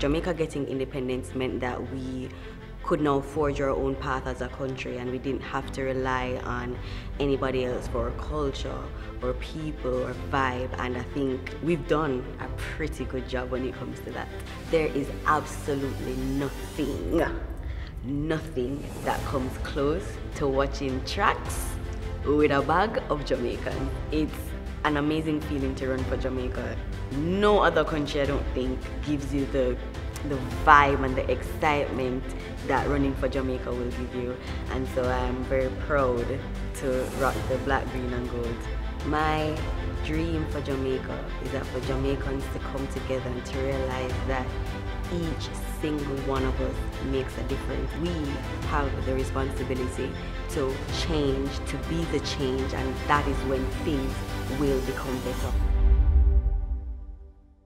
Jamaica getting independence meant that we could now forge our own path as a country and we didn't have to rely on anybody else for our culture or people or vibe and I think we've done a pretty good job when it comes to that. There is absolutely nothing, nothing that comes close to watching tracks with a bag of Jamaican. It's an amazing feeling to run for Jamaica. No other country I don't think gives you the the vibe and the excitement that running for Jamaica will give you. And so I'm very proud to rock the black, green and gold. My dream for Jamaica is that for Jamaicans to come together and to realize that each single one of us makes a difference. We have the responsibility to change, to be the change, and that is when things will become better.